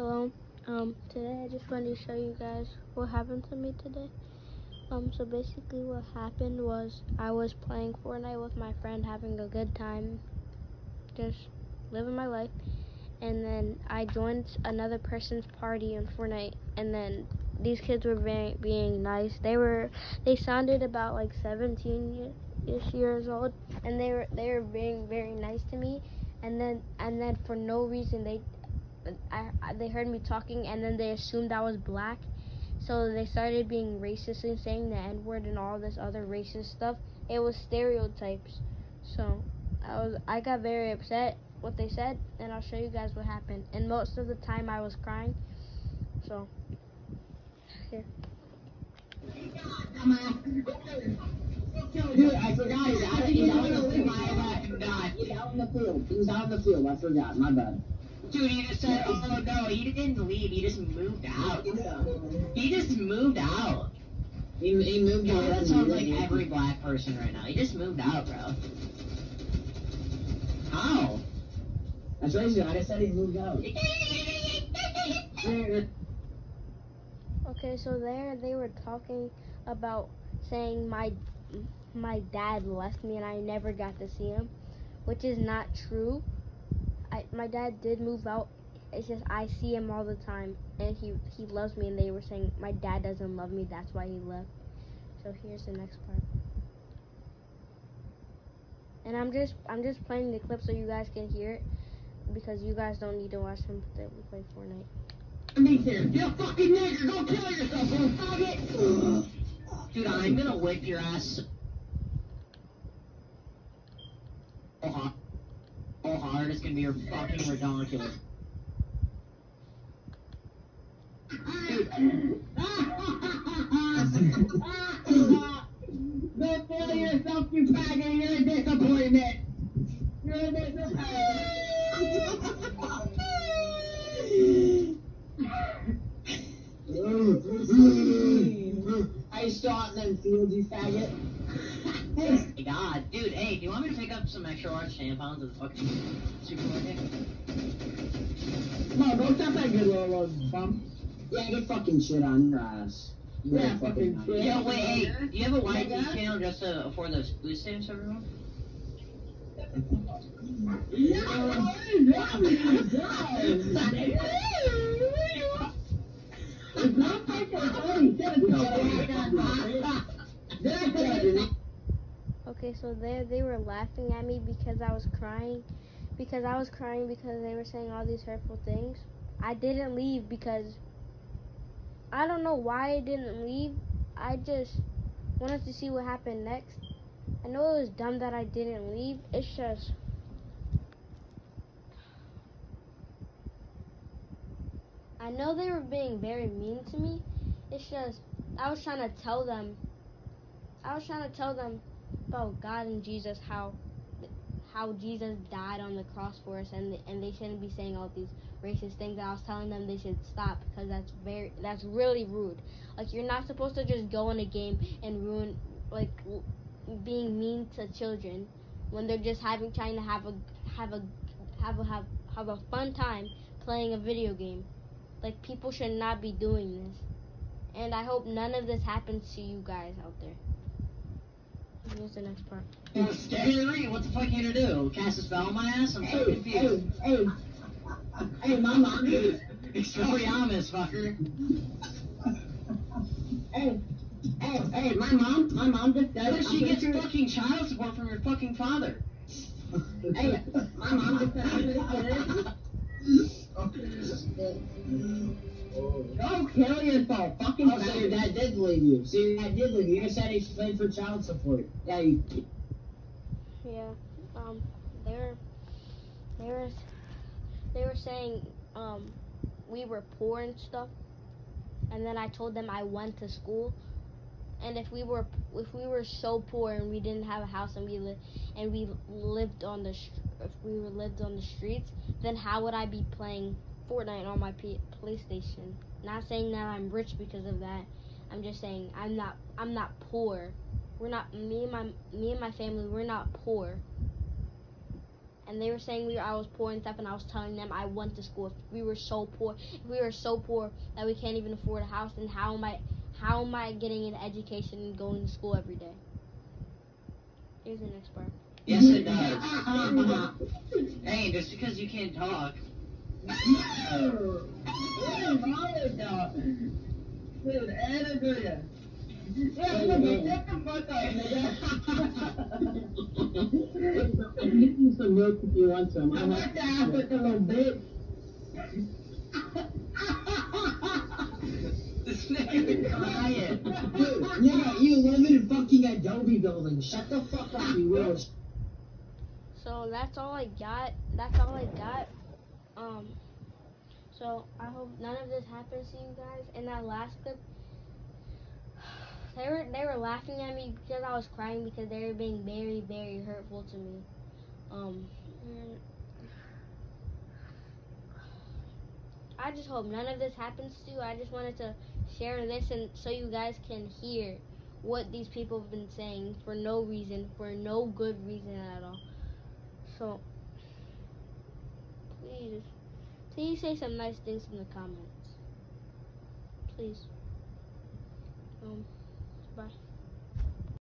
Hello. Um, today I just wanted to show you guys what happened to me today. Um, so basically what happened was I was playing Fortnite with my friend, having a good time, just living my life. And then I joined another person's party in Fortnite, and then these kids were being, being nice. They were, they sounded about like 17-ish years old, and they were they were being very nice to me. And then and then for no reason they I, they heard me talking and then they assumed I was black. So they started being racist and saying the N word and all this other racist stuff. It was stereotypes. So I was I got very upset what they said and I'll show you guys what happened. And most of the time I was crying. So here. Dude, I forgot. Uh, He's out in the field. He was out in the field. I forgot. My bad. Dude, he just said, oh no, he didn't leave, he just moved out. He just moved out. He, he moved Yeah, out. that sounds like every black person right now. He just moved out, bro. How? That's what I said. I just said he moved out. Okay, so there they were talking about saying my my dad left me and I never got to see him, which is not true. My dad did move out. It's just I see him all the time and he he loves me and they were saying my dad doesn't love me, that's why he left. So here's the next part. And I'm just I'm just playing the clip so you guys can hear it because you guys don't need to watch him play, Fortnite. Me too. You fucking nigger. Go kill yourself, little faggot. Dude, I'm gonna whip your ass so hard. So hard, it's gonna be your fucking ridiculous. Kill yourself, you faggot. You're a disappointment. You're a disappointment. I shot them field, you faggot. Hey, God, dude, hey, do you want me to pick up some extra large tampons at the fucking supermarket? No, don't that good little old bum. Yeah, get fucking shit on your ass. You're Yeah, a fucking fucking shit. Yo, wait, hey, do you have a YT Yeah. channel just to afford those food stamps everyone? Okay, so there they were laughing at me because I was crying, because I was crying because they were saying all these hurtful things. I didn't leave because I don't know why I didn't leave. I just wanted to see what happened next. I know it was dumb that I didn't leave. It's just I know they were being very mean to me. It's just I was trying to tell them I was trying to tell them about God and Jesus, how how Jesus died on the cross for us, and and they shouldn't be saying all these racist things. I was telling them they should stop because that's very that's really rude. Like you're not supposed to just go in a game and ruin like being mean to children when they're just having trying to have a have a have a have have a fun time playing a video game. Like people should not be doing this. And I hope none of this happens to you guys out there. Here's the next part. Yo, Scary, what the fuck are you gonna do? Cast a spell on my ass? I'm so Hey, confused. hey, hey, hey, my mom. Expelliarmus, fucker. Hey, hey, hey, my mom, my mom just said. What she gets pretty sure- fucking child support from your fucking father? Hey, my mom just said. I'm pretty sure- Go kill yourself, fucking. Oh, so your dad did leave you. So your dad did leave you. You just said he paid for child support. Yeah, you. Yeah. Um. They were. They were. They were saying um, we were poor and stuff, and then I told them I went to school, and if we were if we were so poor and we didn't have a house and we li- and we lived on the sh- if we were lived on the streets, then how would I be playing Fortnite on my P- PlayStation? Not saying that I'm rich because of that. I'm just saying I'm not I'm not poor. We're not me and my me and my family. We're not poor. and they were saying we I was poor and stuff, and I was telling them I went to school. If we were so poor, if we were so poor that we can't even afford a house, then how am I how am I getting an education and going to school every day? Here's the next part. Yes, it does. hey, just because you can't talk. Get you some milk if you want some. I want to ask with the little bitch. This nigga crying. Dude, nigga, you live in fucking Adobe building. Shut the fuck up, you sh- So that's all I got. That's all I got. Um. So I hope none of this happens to you guys. In that last clip, they were they were laughing at me because I was crying because they were being very very hurtful to me. Um. I just hope none of this happens to you. I just wanted to share this and so you guys can hear what these people have been saying for no reason, for no good reason at all. So, please, please say some nice things in the comments. Please. Um, bye.